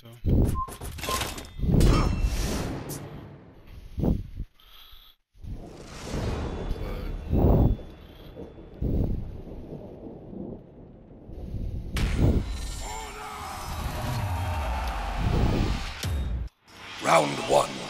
want to. Round one.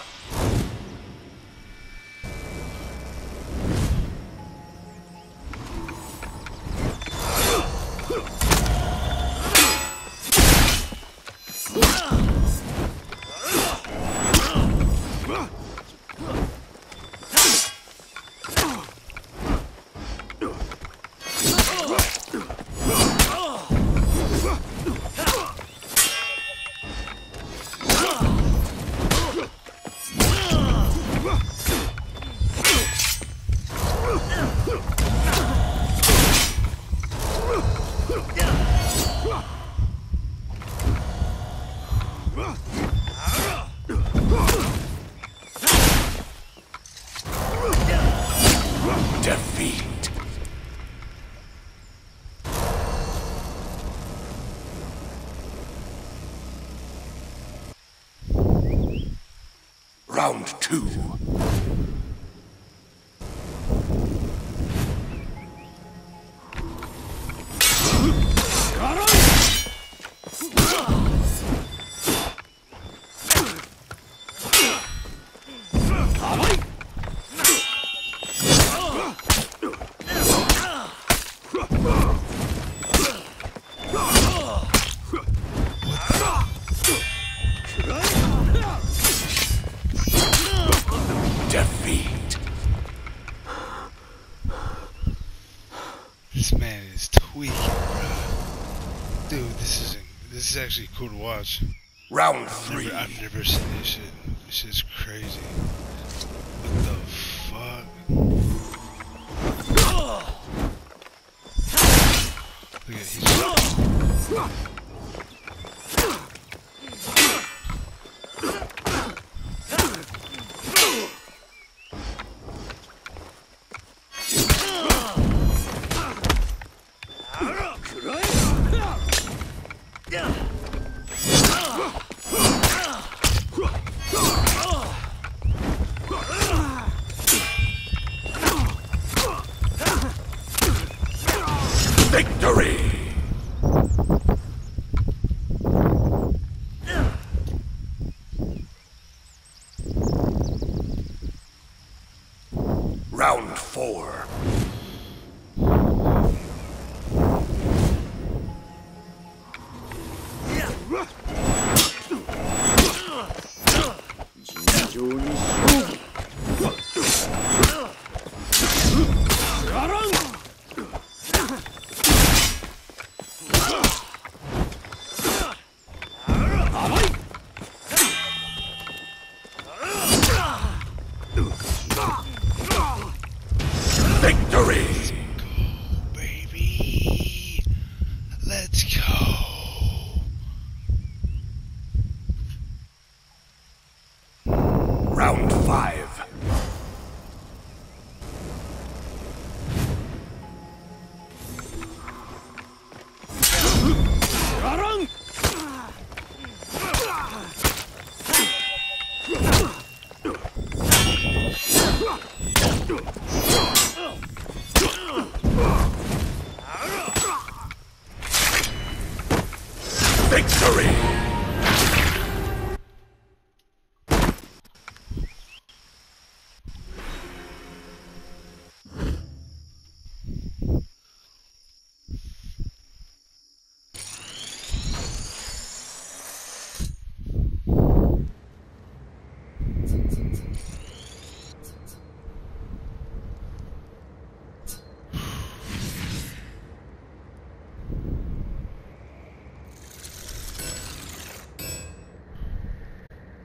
Round two. This man is tweaking, bro. Dude, this isn't. This is actually cool to watch. Round I've three. never, I've never seen this shit. This shit's crazy. What the fuck? Look at he's Victory. Victory. Victory.